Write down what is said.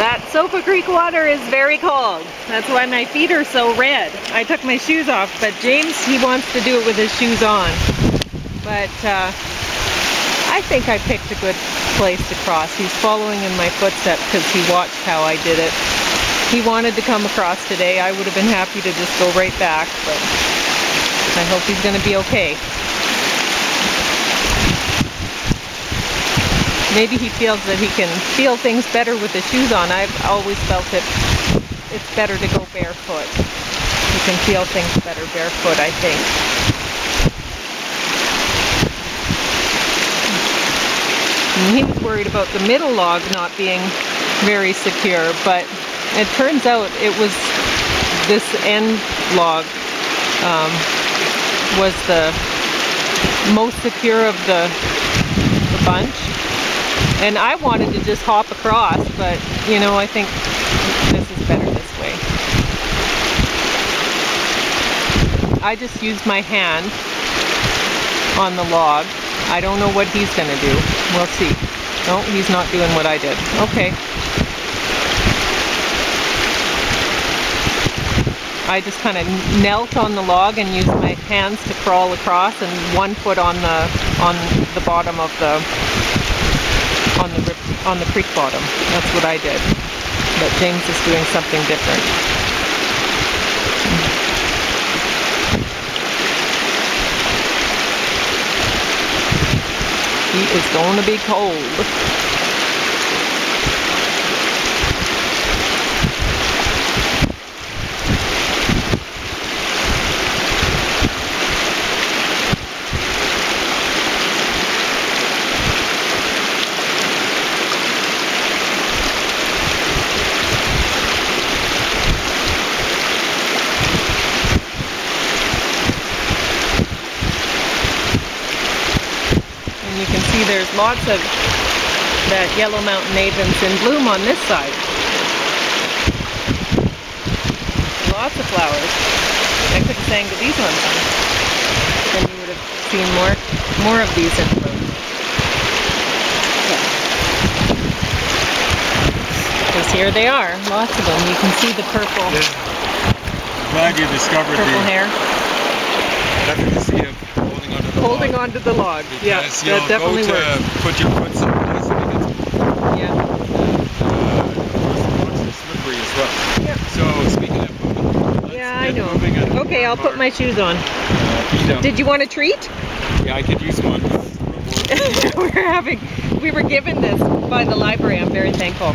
That Sofa Creek water is very cold. That's why my feet are so red. I took my shoes off, but James, he wants to do it with his shoes on. But uh, I think I picked a good place to cross. He's following in my footsteps because he watched how I did it. He wanted to come across today. I would have been happy to just go right back, but I hope he's going to be okay. Maybe he feels that he can feel things better with the shoes on. I've always felt that it's better to go barefoot. You can feel things better barefoot, I think. And he was worried about the middle log not being very secure, but it turns out it was this end log um, was the most secure of the, the bunch and I wanted to just hop across, but you know, I think this is better this way. I just used my hand on the log. I don't know what he's gonna do. We'll see. No, he's not doing what I did. Okay. I just kind of knelt on the log and used my hands to crawl across and one foot on the on the bottom of the on the rip, on the creek bottom. That's what I did. But James is doing something different. He is going to be cold. There's lots of that yellow mountain avens in bloom on this side. Lots of flowers. I could have sang to these ones. Then you would have seen more, more of these in bloom. Because here they are, lots of them. You can see the purple. Yeah. Glad you discovered purple the hair. efficacy of holding onto the log. Because yeah, that definitely to works. put your foot someplace and it gets yeah. uh, slippery as well. Yep. So speaking of moving, yeah, I know. Okay, I'll put my shoes on. Uh, Did you want a treat? Yeah, I could use one. we're having, we were given this by the library. I'm very thankful.